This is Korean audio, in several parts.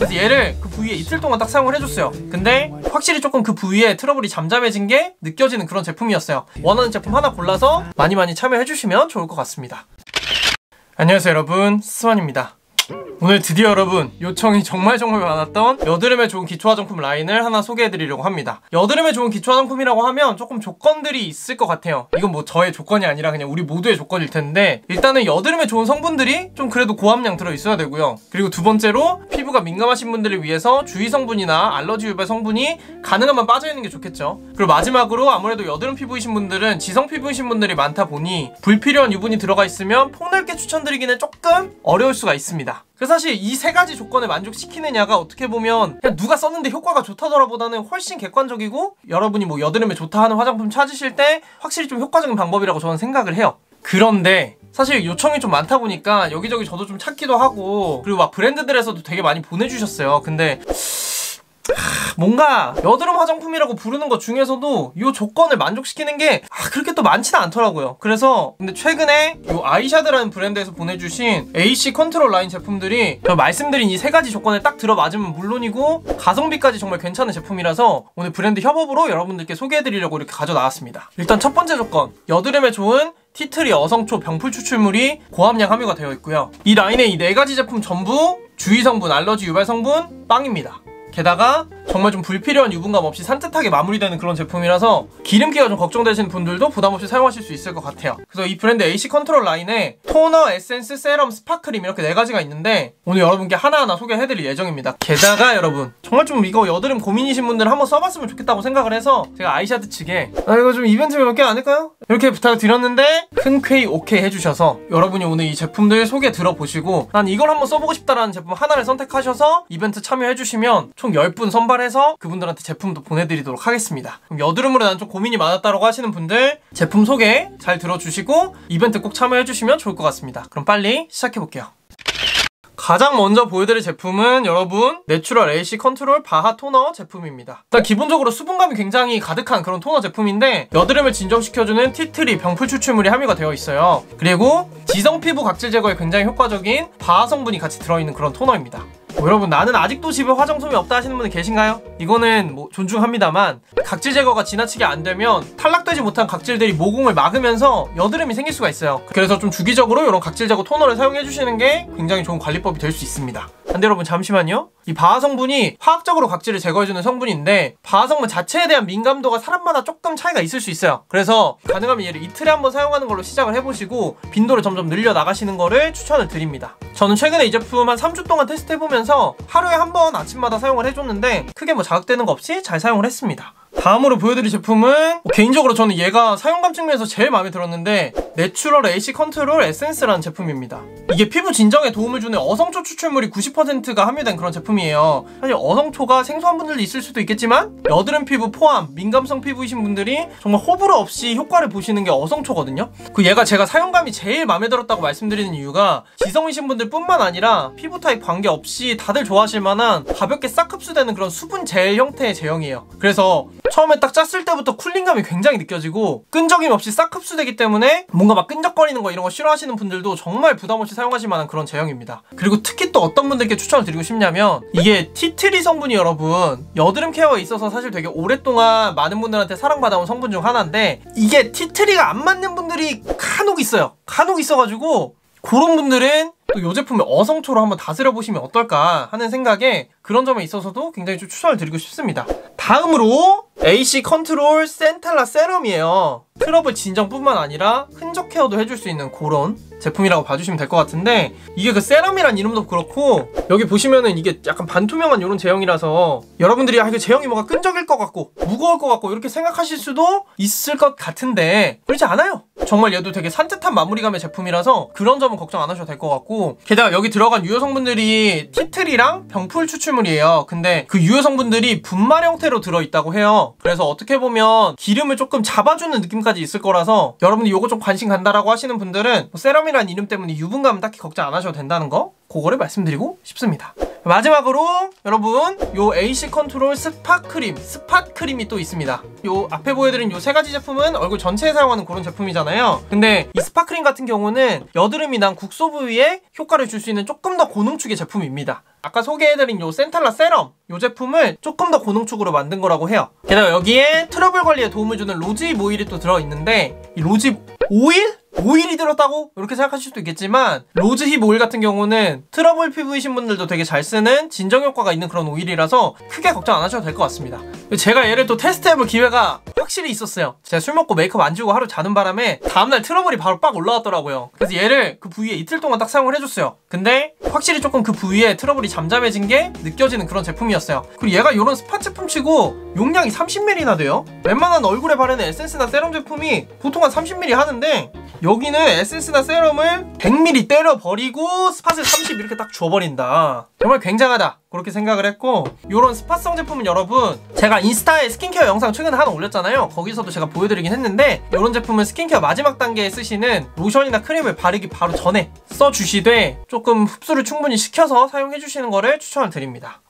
그래서 얘를 그 부위에 이틀 동안 딱 사용을 해줬어요. 근데 확실히 조금 그 부위에 트러블이 잠잠해진 게 느껴지는 그런 제품이었어요. 원하는 제품 하나 골라서 많이 많이 참여해주시면 좋을 것 같습니다. 안녕하세요 여러분. 스완입니다 오늘 드디어 여러분 요청이 정말 정말 많았던 여드름에 좋은 기초 화장품 라인을 하나 소개해드리려고 합니다. 여드름에 좋은 기초 화장품이라고 하면 조금 조건들이 있을 것 같아요. 이건 뭐 저의 조건이 아니라 그냥 우리 모두의 조건일 텐데 일단은 여드름에 좋은 성분들이 좀 그래도 고함량 들어있어야 되고요. 그리고 두 번째로 피부가 민감하신 분들을 위해서 주위 성분이나 알러지 유발 성분이 가능하면 빠져있는 게 좋겠죠. 그리고 마지막으로 아무래도 여드름 피부이신 분들은 지성 피부이신 분들이 많다 보니 불필요한 유분이 들어가 있으면 폭넓게 추천드리기는 조금 어려울 수가 있습니다 그래서 사실 이 세 가지 조건을 만족시키느냐가 어떻게 보면 그냥 누가 썼는데 효과가 좋다더라보다는 훨씬 객관적이고 여러분이 뭐 여드름에 좋다 하는 화장품 찾으실 때 확실히 좀 효과적인 방법이라고 저는 생각을 해요. 그런데 사실 요청이 좀 많다 보니까 여기저기 저도 좀 찾기도 하고 그리고 막 브랜드들에서도 되게 많이 보내주셨어요. 근데 뭔가 여드름 화장품이라고 부르는 것 중에서도 이 조건을 만족시키는 게 아, 그렇게 또 많지는 않더라고요. 그래서 근데 최근에 이 아이샤드라는 브랜드에서 보내주신 AC 컨트롤 라인 제품들이 저 말씀드린 이 세 가지 조건에 딱 들어맞음은 물론이고 가성비까지 정말 괜찮은 제품이라서 오늘 브랜드 협업으로 여러분들께 소개해드리려고 이렇게 가져 나왔습니다. 일단 첫 번째 조건 여드름에 좋은 티트리 어성초 병풀 추출물이 고함량 함유가 되어 있고요. 이 라인의 이 네 가지 제품 전부 주의 성분, 알러지 유발 성분, 빵입니다. 게다가 정말 좀 불필요한 유분감 없이 산뜻하게 마무리되는 그런 제품이라서 기름기가 좀 걱정되시는 분들도 부담없이 사용하실 수 있을 것 같아요 그래서 이 브랜드 AC 컨트롤 라인에 토너, 에센스, 세럼, 스팟크림 이렇게 네 가지가 있는데 오늘 여러분께 하나하나 소개해드릴 예정입니다 게다가 여러분 정말 좀 이거 여드름 고민이신 분들 한번 써봤으면 좋겠다고 생각을 해서 제가 아이샤드 측에 아 이거 좀 이벤트 몇 개 안 할까요? 이렇게 부탁을 드렸는데 흔쾌히 오케이 해주셔서 여러분이 오늘 이 제품들 소개 들어보시고 난 이걸 한번 써보고 싶다라는 제품 하나를 선택하셔서 이벤트 참여해주시면 총 10분 선발해서 그분들한테 제품도 보내드리도록 하겠습니다. 여드름으로 난 좀 고민이 많았다고 하시는 분들 제품 소개 잘 들어주시고 이벤트 꼭 참여해주시면 좋을 것 같습니다. 그럼 빨리 시작해볼게요. 가장 먼저 보여드릴 제품은 여러분 내추럴 AC 컨트롤 바하 토너 제품입니다 일단 기본적으로 수분감이 굉장히 가득한 그런 토너 제품인데 여드름을 진정시켜주는 티트리 병풀 추출물이 함유가 되어 있어요 그리고 지성 피부 각질 제거에 굉장히 효과적인 바하 성분이 같이 들어있는 그런 토너입니다 뭐 여러분 나는 아직도 집에 화장솜이 없다 하시는 분들 계신가요? 이거는 뭐 존중합니다만 각질 제거가 지나치게 안 되면 탈락되지 못한 각질들이 모공을 막으면서 여드름이 생길 수가 있어요 그래서 좀 주기적으로 이런 각질 제거 토너를 사용해 주시는 게 굉장히 좋은 관리법이 될 수 있습니다 근데 여러분 잠시만요. 이 바하 성분이 화학적으로 각질을 제거해주는 성분인데 바하 성분 자체에 대한 민감도가 사람마다 조금 차이가 있을 수 있어요. 그래서 가능하면 얘를 이틀에 한 번 사용하는 걸로 시작을 해보시고 빈도를 점점 늘려 나가시는 거를 추천을 드립니다. 저는 최근에 이 제품 한 3주 동안 테스트 해보면서 하루에 한 번 아침마다 사용을 해줬는데 크게 뭐 자극되는 거 없이 잘 사용을 했습니다 다음으로 보여드릴 제품은 뭐 개인적으로 저는 얘가 사용감 측면에서 제일 마음에 들었는데 내추럴 AC 컨트롤 에센스라는 제품입니다. 이게 피부 진정에 도움을 주는 어성초 추출물이 90%가 함유된 그런 제품이에요. 사실 어성초가 생소한 분들도 있을 수도 있겠지만 여드름 피부 포함 민감성 피부이신 분들이 정말 호불호 없이 효과를 보시는 게 어성초거든요. 그 얘가 제가 사용감이 제일 마음에 들었다고 말씀드리는 이유가 지성이신 분들 뿐만 아니라 피부 타입 관계없이 다들 좋아하실 만한 가볍게 싹 흡수되는 그런 수분 젤 형태의 제형이에요. 그래서 처음에 딱 짰을 때부터 쿨링감이 굉장히 느껴지고 끈적임 없이 싹 흡수되기 때문에 뭔가 막 끈적거리는 거 이런 거 싫어하시는 분들도 정말 부담 없이 사용하실 만한 그런 제형입니다. 그리고 특히 또 어떤 분들께 추천을 드리고 싶냐면 이게 티트리 성분이 여러분 여드름 케어에 있어서 사실 되게 오랫동안 많은 분들한테 사랑받아온 성분 중 하나인데 이게 티트리가 안 맞는 분들이 간혹 있어요. 간혹 있어가지고 그런 분들은 또 이 제품을 어성초로 한번 다스려 보시면 어떨까 하는 생각에 그런 점에 있어서도 굉장히 좀 추천을 드리고 싶습니다. 다음으로 AC 컨트롤 센텔라 세럼이에요. 트러블 진정뿐만 아니라 흔적 케어도 해줄 수 있는 그런 제품이라고 봐주시면 될 것 같은데 이게 그 세럼이란 이름도 그렇고 여기 보시면은 이게 약간 반투명한 이런 제형이라서 여러분들이 아 이게 제형이 뭔가 끈적일 것 같고 무거울 것 같고 이렇게 생각하실 수도 있을 것 같은데 그렇지 않아요. 정말 얘도 되게 산뜻한 마무리감의 제품이라서 그런 점은 걱정 안 하셔도 될 것 같고 게다가 여기 들어간 유효 성분들이 티트리랑 병풀 추출물이에요. 근데 그 유효 성분들이 분말 형태로 들어있다고 해요. 그래서 어떻게 보면 기름을 조금 잡아주는 느낌까지 있을 거라서 여러분이 요거 좀 관심 간다라고 하시는 분들은 뭐 세럼이란 이름 때문에 유분감은 딱히 걱정 안 하셔도 된다는 거 그거를 말씀드리고 싶습니다. 마지막으로 여러분 요 AC 컨트롤 스팟 크림, 스팟 크림이 또 있습니다. 요 앞에 보여드린 요 세 가지 제품은 얼굴 전체에 사용하는 그런 제품이잖아요. 있잖아요. 근데 이 스파클링 같은 경우는 여드름이 난 국소 부위에 효과를 줄 수 있는 조금 더 고농축의 제품입니다. 아까 소개해드린 요 센텔라 세럼 요 제품을 조금 더 고농축으로 만든 거라고 해요. 게다가 여기에 트러블 관리에 도움을 주는 로즈힙 오일이 또 들어있는데 이 로즈힙 오일? 오일이 들었다고? 이렇게 생각하실 수도 있겠지만 로즈힙 오일 같은 경우는 트러블 피부이신 분들도 되게 잘 쓰는 진정 효과가 있는 그런 오일이라서 크게 걱정 안 하셔도 될 것 같습니다. 제가 얘를 또 테스트해볼 기회가 확실히 있었어요. 제가 술 먹고 메이크업 안 지우고 하루 자는 바람에 다음날 트러블이 바로 빡 올라왔더라고요. 그래서 얘를 그 부위에 이틀 동안 딱 사용을 해줬어요. 근데 확실히 조금 그 부위에 트러블이 잠잠해진 게 느껴지는 그런 제품이었어요. 그리고 얘가 이런 스팟 제품치고 용량이 30ml나 돼요. 웬만한 얼굴에 바르는 에센스나 세럼 제품이 보통 한 30ml 하는데 여기는 에센스나 세럼을 100ml 때려 버리고 스팟을 30 이렇게 딱 줘버린다. 정말 굉장하다. 그렇게 생각을 했고 이런 스팟성 제품은 여러분 제가 인스타에 스킨케어 영상 최근에 하나 올렸잖아요. 거기서도 제가 보여드리긴 했는데 이런 제품은 스킨케어 마지막 단계에 쓰시는 로션이나 크림을 바르기 바로 전에 써주시되 조금 흡수를 충분히 시켜서 사용해주시는 거를 추천을 드립니다.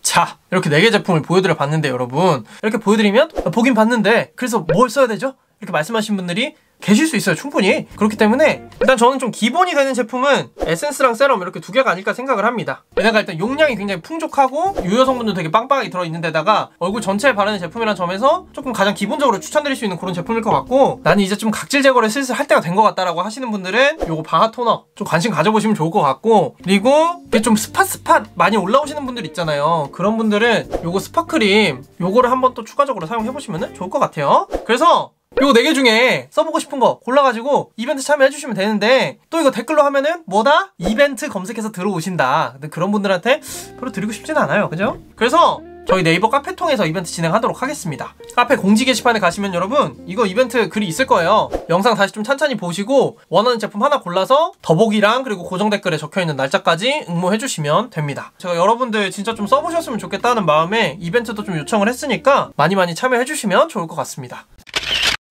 자 이렇게 4개 제품을 보여드려 봤는데 여러분 이렇게 보여드리면 보긴 봤는데 그래서 뭘 써야 되죠? 이렇게 말씀하신 분들이 계실 수 있어요 충분히. 그렇기 때문에 일단 저는 좀 기본이 되는 제품은 에센스랑 세럼 이렇게 두 개가 아닐까 생각을 합니다. 얘네가 일단 용량이 굉장히 풍족하고 유효 성분도 되게 빵빵하게 들어있는 데다가 얼굴 전체에 바르는 제품이라는 점에서 조금 가장 기본적으로 추천드릴 수 있는 그런 제품일 것 같고 나는 이제 좀 각질 제거를 슬슬 할 때가 된 것 같다라고 하시는 분들은 요거 바하 토너 좀 관심 가져보시면 좋을 것 같고 그리고 이게 좀 스팟 스팟 많이 올라오시는 분들 있잖아요. 그런 분들은 요거 스팟크림 요거를 한번 또 추가적으로 사용해보시면 좋을 것 같아요. 그래서 요거 4개 중에 써보고 싶은 거 골라가지고 이벤트 참여해주시면 되는데 또 이거 댓글로 하면은 뭐다? 이벤트 검색해서 들어오신다. 근데 그런 분들한테 별로 드리고 싶진 않아요. 그죠? 그래서 저희 네이버 카페 통해서 이벤트 진행하도록 하겠습니다. 카페 공지 게시판에 가시면 여러분 이거 이벤트 글이 있을 거예요. 영상 다시 좀 찬찬히 보시고 원하는 제품 하나 골라서 더보기랑 그리고 고정 댓글에 적혀있는 날짜까지 응모해 주시면 됩니다. 제가 여러분들 진짜 좀 써보셨으면 좋겠다는 마음에 이벤트도 좀 요청을 했으니까 많이 많이 참여해 주시면 좋을 것 같습니다.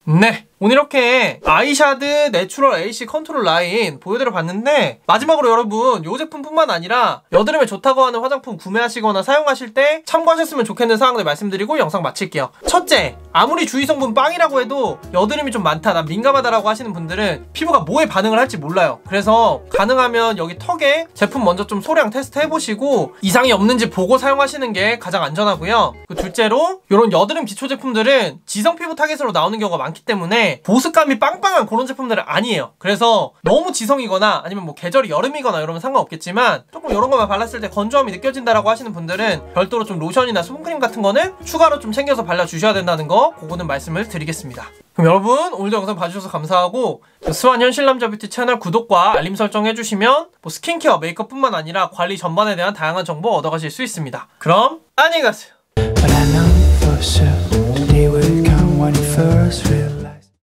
네 오늘 이렇게 아이샤드 내추럴 AC 컨트롤 라인 보여드려 봤는데 마지막으로 여러분 이 제품뿐만 아니라 여드름에 좋다고 하는 화장품 구매하시거나 사용하실 때 참고하셨으면 좋겠는 사항들 말씀드리고 영상 마칠게요. 첫째 아무리 주의 성분 빵이라고 해도 여드름이 좀 많다 난 민감하다라고 하시는 분들은 피부가 뭐에 반응을 할지 몰라요. 그래서 가능하면 여기 턱에 제품 먼저 좀 소량 테스트 해보시고 이상이 없는지 보고 사용하시는 게 가장 안전하고요. 그 둘째로 이런 여드름 기초 제품들은 지성 피부 타겟으로 나오는 경우가 많기 때문에 보습감이 빵빵한 그런 제품들은 아니에요. 그래서 너무 지성이거나 아니면 뭐 계절이 여름이거나 이러면 상관없겠지만 조금 이런 것만 발랐을 때 건조함이 느껴진다라고 하시는 분들은 별도로 좀 로션이나 수분크림 같은 거는 추가로 좀 챙겨서 발라주셔야 된다는 거 그거는 말씀을 드리겠습니다. 그럼 여러분 오늘도 영상 봐주셔서 감사하고 스완 현실남자 뷰티 채널 구독과 알림 설정 해주시면 뭐 스킨케어 메이크업뿐만 아니라 관리 전반에 대한 다양한 정보 얻어가실 수 있습니다. 그럼 안녕히 가세요.